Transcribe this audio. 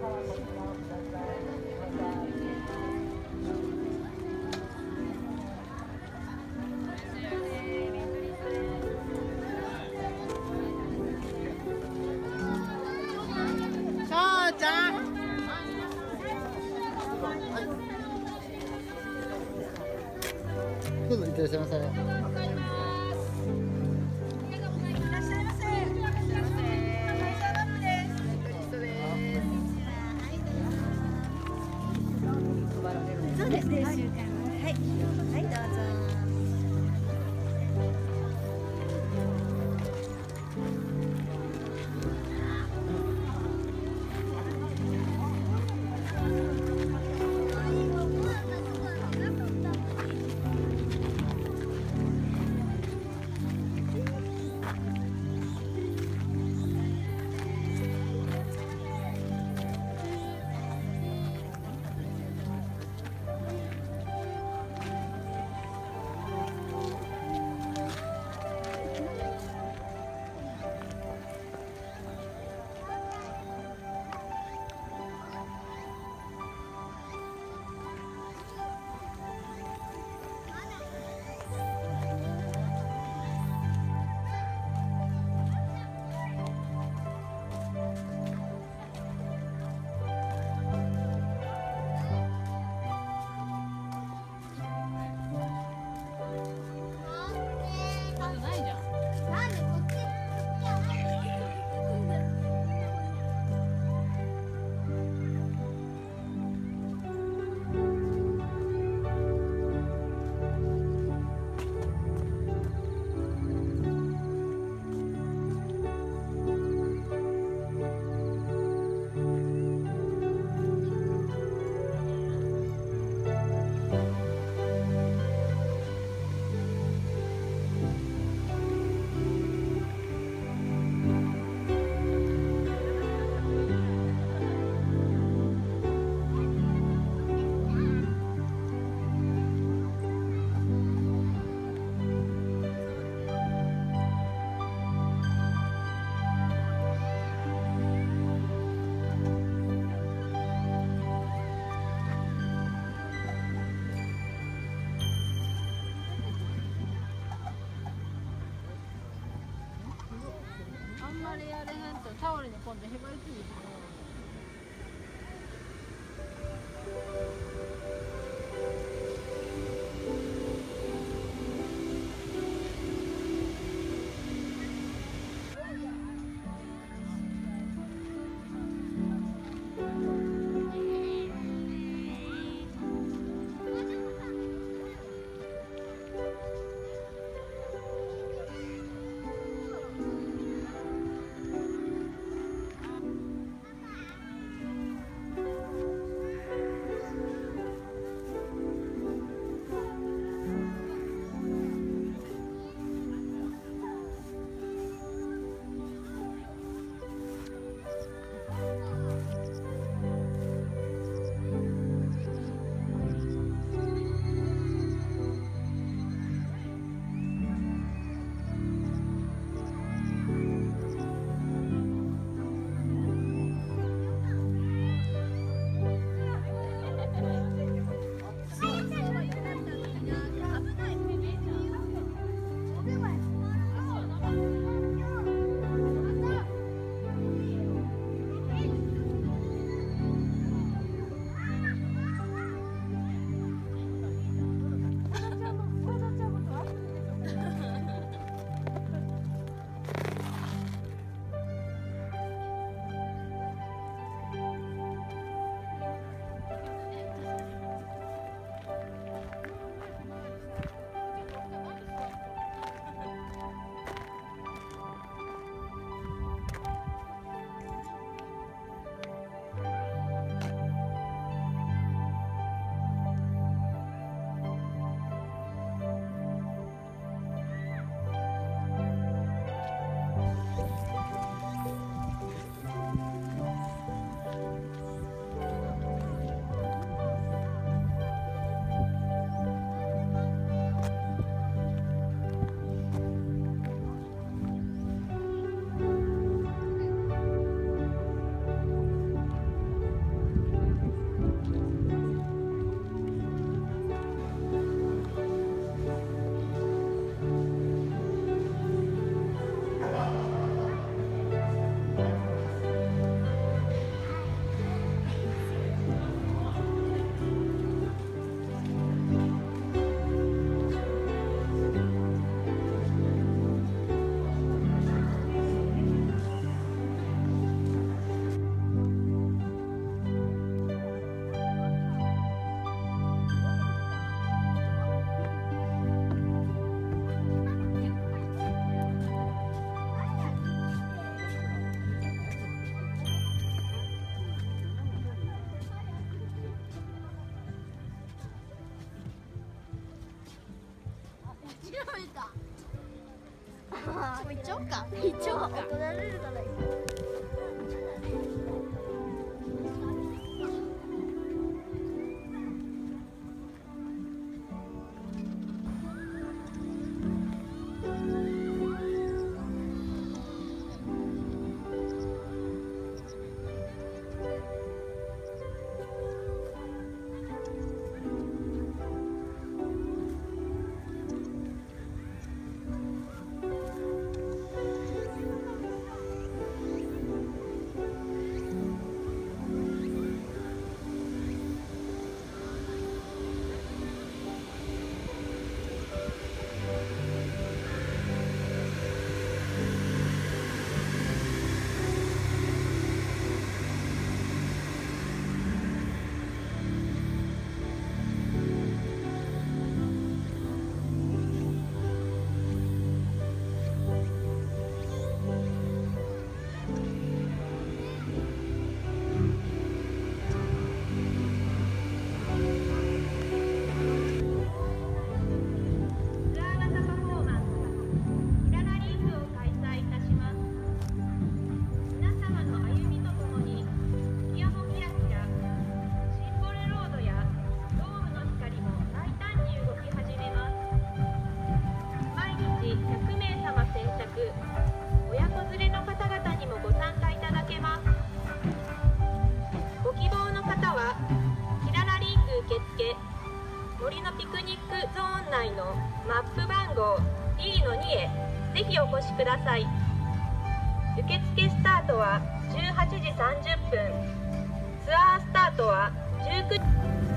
Thank you. です。タオルに今度へばりついてねめた行っちゃおう。か一応大人ルールから森のピクニックゾーン内のマップ番号 D の2へぜひお越しください。受付スタートは18時30分。ツアースタートは19時。